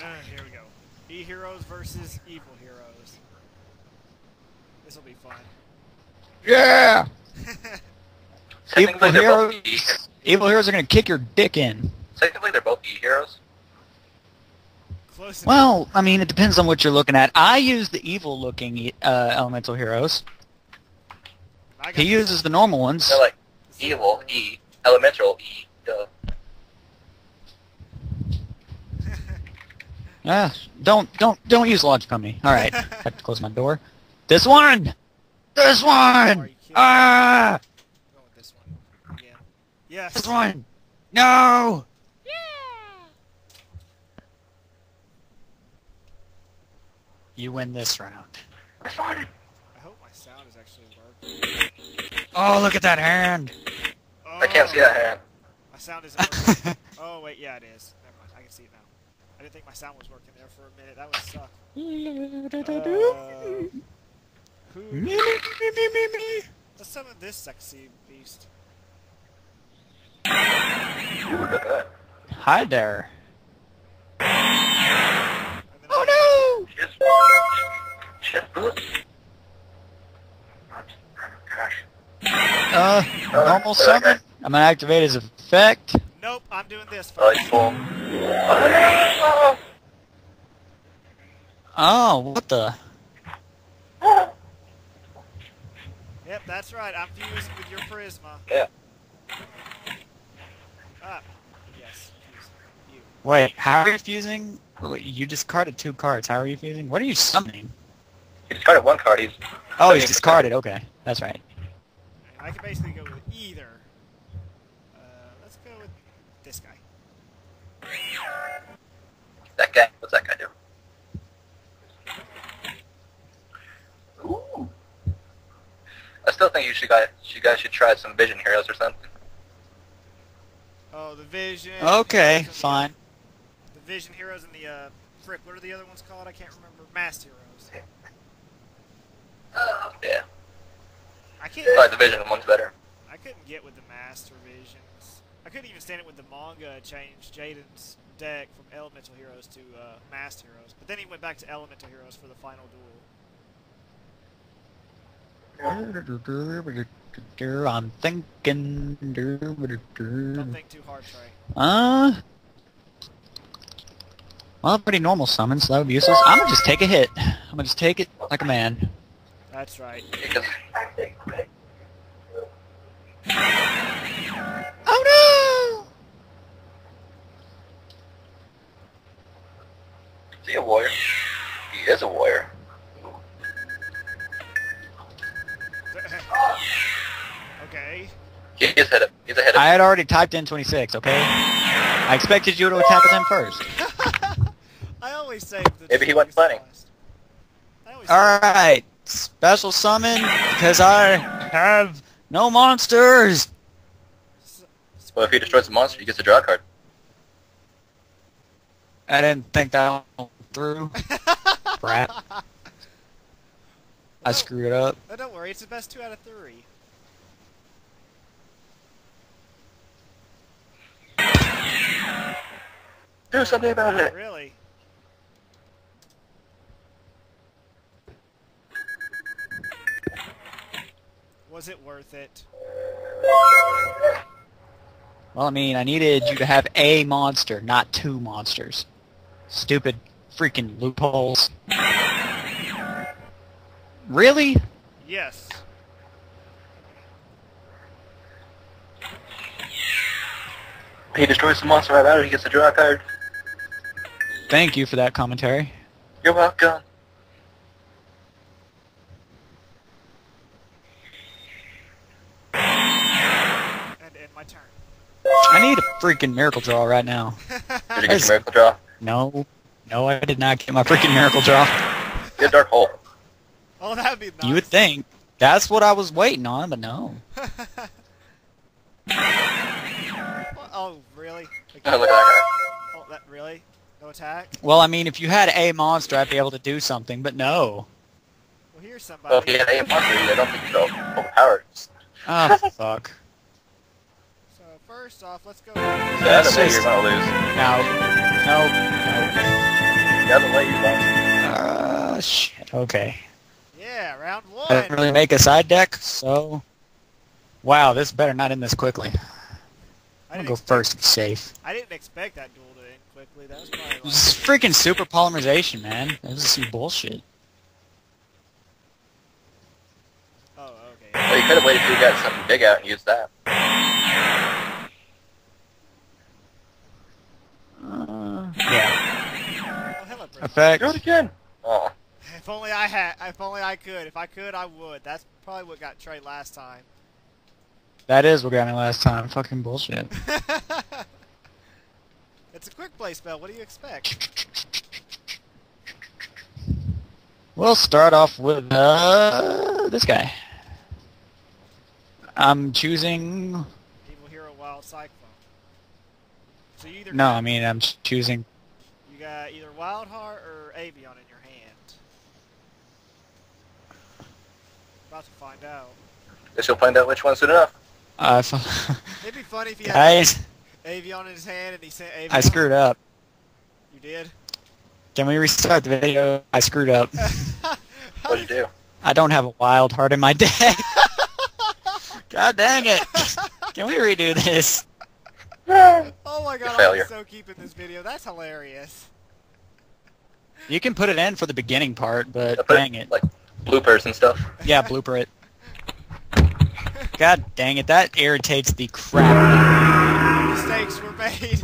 Uh, here we go. E heroes versus evil heroes. This will be fun. Yeah! Evil they're both E. heroes. Evil heroes are gonna kick your dick in. Technically, they're both E heroes. Close. Well, I mean, it depends on what you're looking at. I use the evil-looking uh, elemental heroes. He uses the normal ones. They're like evil E, elemental E. Duh. Ah, don't don't don't use logic on me. All right, I have to close my door. This one, this Are one. you kidding? Ah, Go with this one. Yeah. Yes. this one. No. Yeah. You win this round. I hope my sound is actually working. Oh, look at that hand. Oh, I can't see that hand. My sound isn't oh wait, yeah, it is. Never mind. I can see it now. I didn't think my sound was working there for a minute. That would suck. Uh, who? Let's summon this sexy beast. Ooh, look at that. Hi there. Oh Shit. Shit. Oops. Gosh. no. Uh, normal summon. I'm gonna activate his effect. Nope, I'm doing this first. He's full. Oh, Oh, what the? Yep, that's right. I'm fused with your prisma. Yeah. Ah, yes, fuse. You. Wait, how are you fusing? You discarded two cards. How are you fusing? What are you summoning? He discarded one card. He's Oh, he's discarded. Okay, that's right. I can basically go with either. Uh, let's go with this guy. That guy. What's that guy do? Ooh. I still think you should guys, you guys should try some Vision Heroes or something. Oh, the Vision. Okay, the- fine. The Vision heroes and the uh, frick. What are the other ones called? I can't remember. Masked heroes. Uh, yeah. I can't. Probably the Vision one's better. I couldn't get with the Master Visions. I couldn't even stand it with the manga change Jaden's deck from Elemental Heroes to uh, Masked Heroes. But then he went back to Elemental Heroes for the final duel. I'm thinking. Don't think too hard, Trey. Uh. Well, pretty normal summon, so that would be useless. I'm gonna just take a hit. I'm gonna just take it like a man. That's right. Is he a warrior? He is a warrior. okay. He is ahead of. He's ahead no! of. I had already typed in 26. Okay. I expected you to attack with him first. I always say the. Maybe he wasn't planning. last. I always All save- right. Special summon because I have no monsters. Well, if he destroys a monster, he gets a draw card. I didn't think that one through. Crap. I screwed it up. Oh, don't worry, it's the best two out of three. Do something about it. Really? Was it worth it? Well, I mean, I needed you to have a monster, not two monsters. Stupid freaking loopholes. Really? Yes. He destroys the monster right out, and he gets a draw card. Thank you for that commentary. You're welcome. And end my turn. I need a freaking miracle draw right now. Did you get your miracle draw? No. No, I did not get my freaking miracle draw. Get dark hole. oh, that'd be nice. You would think. That's what I was waiting on, but no. Oh, really? Like- Oh, look at that Oh, that really? No attack? Well, I mean, if you had a monster, I'd be able to do something, but no. Well, here's somebody. Well, if he had a monster, I don't think he's overpowered. Oh, fuck. So first off, let's go. Yeah, I don't think you're gonna lose. No. No. No. Gotta let you lost. Uh, shit. Okay. Yeah, round one. I one. didn't really make a side deck, so... Wow, this better not end this quickly. I I'll didn't go expect- first and safe. I didn't expect that duel to end quickly. That was probably like, This is freaking super polymerization, man. This is some bullshit. oh, okay. Well, you could have waited till you got something big out and used that. Uh, yeah. Oh. Effect. Do it again. Oh, If only I had. If only I could. If I could, I would. That's probably what got Trey last time. That is what got me last time. Fucking bullshit. it's a quick play spell. What do you expect? We'll start off with uh, this guy. I'm choosing. Evil Hero Wild Cyclone. So you either No, I mean I'm choosing. You got either Wildheart or Avion in your hand. About to find out. guess you'll find out which one's good enough. Uh, It'd be funny if he had Avion in his hand and he sent Avion. I screwed up. You did. Can we restart the video? I screwed up. What'd you do? I don't have a wild heart in my deck. God dang it! Can we redo this? Oh my god. I'm so keeping this video. That's hilarious. You can put it in for the beginning part, but put, dang it. Like bloopers and stuff. Yeah, blooper it. God dang it, that irritates the crap. Mistakes were made.